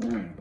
うん。